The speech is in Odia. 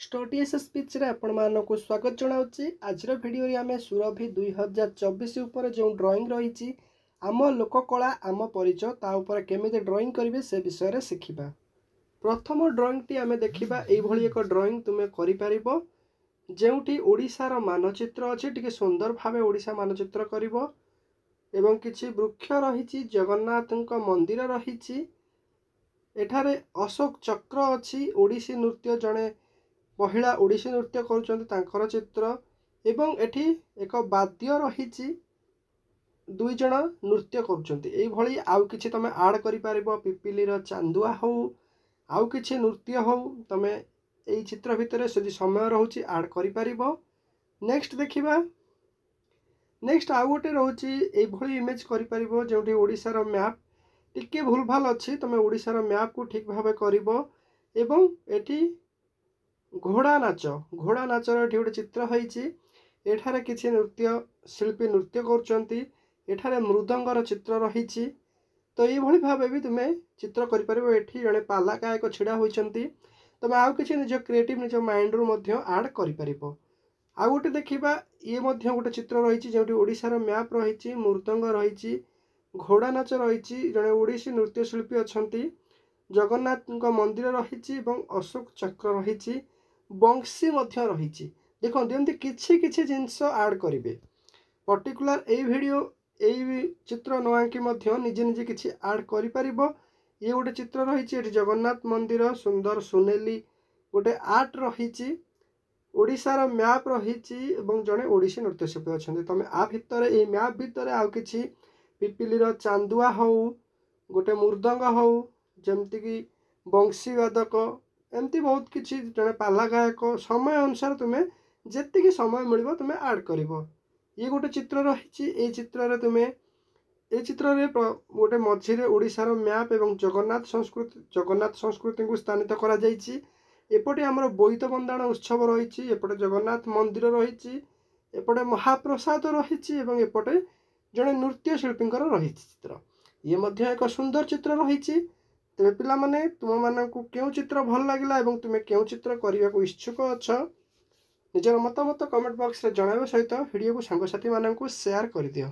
ଷ୍ଟଡିଏସ୍ ସ୍ପିଚ୍ରେ ଆପଣମାନଙ୍କୁ ସ୍ୱାଗତ ଜଣାଉଛି। ଆଜିର ଭିଡ଼ିଓରେ ଆମେ ସୁରଭି ଦୁଇ ହଜାର ଚବିଶ ଉପରେ ଯେଉଁ ଡ୍ରଇଂ ରହିଛି ଆମ ଲୋକକଳା ଆମ ପରିଚୟ ତା ଉପରେ କେମିତି ଡ୍ରଇଂ କରିବେ ସେ ବିଷୟରେ ଶିଖିବା। ପ୍ରଥମ ଡ୍ରଇଂଟି ଆମେ ଦେଖିବା ଏଇଭଳି ଏକ ଡ୍ରଇଂ ତୁମେ କରିପାରିବ। ଯେଉଁଠି ଓଡ଼ିଶାର ମାନଚିତ୍ର ଅଛି ଟିକେ ସୁନ୍ଦର ଭାବେ ଓଡ଼ିଶା ମାନଚିତ୍ର କରିବ ଏବଂ କିଛି ବୃକ୍ଷ ରହିଛି ଜଗନ୍ନାଥଙ୍କ ମନ୍ଦିର ରହିଛି। ଏଠାରେ ଅଶୋକ ଚକ୍ର ଅଛି ଓଡ଼ିଶୀ ନୃତ୍ୟ ଜଣେ ମହିଳା ଓଡ଼ିଶୀ ନୃତ୍ୟ କରୁଛନ୍ତି ତାଙ୍କର ଚିତ୍ର ଏବଂ ଏଠି ଏକ ବାଦ୍ୟ ରହିଛି। ଦୁଇ ଜଣ ନୃତ୍ୟ କରୁଛନ୍ତି। ଏଇଭଳି ଆଉ କିଛି ତମେ ଆଡ଼୍ କରିପାରିବ। ପିପିଲିର ଚାନ୍ଦୁଆ ହଉ ଆଉ କିଛି ନୃତ୍ୟ ହଉ ତମେ ଏଇ ଚିତ୍ର ଭିତରେ ଯଦି ସମୟ ରହୁଛି ଆଡ଼୍ କରିପାରିବ। ନେକ୍ସଟ ଦେଖିବା। ନେକ୍ସଟ ଆଉ ଗୋଟେ ରହୁଛି ଏଇଭଳି ଇମେଜ୍ କରିପାରିବ ଯେଉଁଠି ଓଡ଼ିଶାର ମ୍ୟାପ୍ ଟିକେ ଭୁଲ ଭାଲ ଅଛି ତମେ ଓଡ଼ିଶାର ମ୍ୟାପ୍କୁ ଠିକ୍ ଭାବେ କରିବ ଏବଂ ଏଠି ଘୋଡ଼ା ନାଚ। ଘୋଡ଼ା ନାଚର ଏଠି ଗୋଟେ ଚିତ୍ର ହେଇଛି ଏଠାରେ କିଛି ନୃତ୍ୟ ଶିଳ୍ପୀ ନୃତ୍ୟ କରୁଛନ୍ତି ଏଠାରେ ମୃଦଙ୍ଗର ଚିତ୍ର ରହିଛି ତ ଏଇଭଳି ଭାବେ ବି ତୁମେ ଚିତ୍ର କରିପାରିବ। ଏଠି ଜଣେ ପାଲା ଗାୟକ ଛିଡ଼ା ହୋଇଛନ୍ତି ତୁମେ ଆଉ କିଛି ନିଜ କ୍ରିଏଟିଭ୍ ନିଜ ମାଇଣ୍ଡରୁ ମଧ୍ୟ ଆଡ଼୍ କରିପାରିବ। ଆଉ ଗୋଟେ ଦେଖିବା ଇଏ ମଧ୍ୟ ଗୋଟେ ଚିତ୍ର ରହିଛି ଯେଉଁଠି ଓଡ଼ିଶାର ମ୍ୟାପ୍ ରହିଛି ମୃଦଙ୍ଗ ରହିଛି ଘୋଡ଼ା ନାଚ ରହିଛି ଜଣେ ଓଡ଼ିଶୀ ନୃତ୍ୟଶିଳ୍ପୀ ଅଛନ୍ତି ଜଗନ୍ନାଥଙ୍କ ମନ୍ଦିର ରହିଛି ଏବଂ ଅଶୋକ ଚକ୍ର ରହିଛି ବଂଶୀ ମଧ୍ୟ ରହିଛି। ଦେଖନ୍ତୁ ଏମିତି କିଛି କିଛି ଜିନିଷ ଆଡ଼୍ କରିବେ। ପର୍ଟିକୁଲାର ଏଇ ଭିଡ଼ିଓ ଏଇ ଚିତ୍ର ନ ଆଙ୍କି ମଧ୍ୟ ନିଜେ ନିଜେ କିଛି ଆଡ଼୍ କରିପାରିବ। ଇଏ ଗୋଟେ ଚିତ୍ର ରହିଛି ଏଠି ଜଗନ୍ନାଥ ମନ୍ଦିର ସୁନ୍ଦର ସୁନେଲି ଗୋଟେ ଆର୍ଟ ରହିଛି। ଓଡ଼ିଶାର ମ୍ୟାପ୍ ରହିଛି ଏବଂ ଜଣେ ଓଡ଼ିଶୀ ନୃତ୍ୟଶିଳ୍ପୀ ଅଛନ୍ତି। ତୁମେ ଆ ଭିତରେ ଏଇ ମ୍ୟାପ୍ ଭିତରେ ଆଉ କିଛି ପିପିଲିର ଚାନ୍ଦୁଆ ହଉ ଗୋଟେ ମୃଦଙ୍ଗ ହଉ ଯେମିତିକି ବଂଶୀବାଦକ ଏମିତି ବହୁତ କିଛି ଜଣେ ପାଲା ଗାୟକ ସମୟ ଅନୁସାରେ ତୁମେ ଯେତିକି ସମୟ ମିଳିବ ତୁମେ ଆଡ଼୍ କରିବ। ଇଏ ଗୋଟେ ଚିତ୍ର ରହିଛି ଏଇ ଚିତ୍ରରେ ତୁମେ ଏଇ ଚିତ୍ରରେ ଗୋଟେ ମଝିରେ ଓଡ଼ିଶାର ମ୍ୟାପ୍ ଏବଂ ଜଗନ୍ନାଥ ସଂସ୍କୃତି ଜଗନ୍ନାଥ ସଂସ୍କୃତିକୁ ସ୍ଥାନିତ କରାଯାଇଛି। ଏପଟେ ଆମର ବୋଇତ ବନ୍ଦାଣ ଉତ୍ସବ ରହିଛି ଏପଟେ ଜଗନ୍ନାଥ ମନ୍ଦିର ରହିଛି ଏପଟେ ମହାପ୍ରସାଦ ରହିଛି ଏବଂ ଏପଟେ ଜଣେ ନୃତ୍ୟଶିଳ୍ପୀଙ୍କର ରହିଛି ଚିତ୍ର। ଇଏ ମଧ୍ୟ ଏକ ସୁନ୍ଦର ଚିତ୍ର ରହିଛି। ତେବେ ପିଲାମାନେ ତୁମମାନଙ୍କୁ କେଉଁ ଚିତ୍ର ଭଲ ଲାଗିଲା ଏବଂ ତୁମେ କେଉଁ ଚିତ୍ର କରିବାକୁ ଇଚ୍ଛୁକ ଅଛ ନିଜର ମତାମତ କମେଣ୍ଟ ବକ୍ସରେ ଜଣାଇବା ସହିତ ଭିଡ଼ିଓକୁ ସାଙ୍ଗସାଥିମାନଙ୍କୁ ସେୟାର କରିଦିଅ।